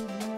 to me.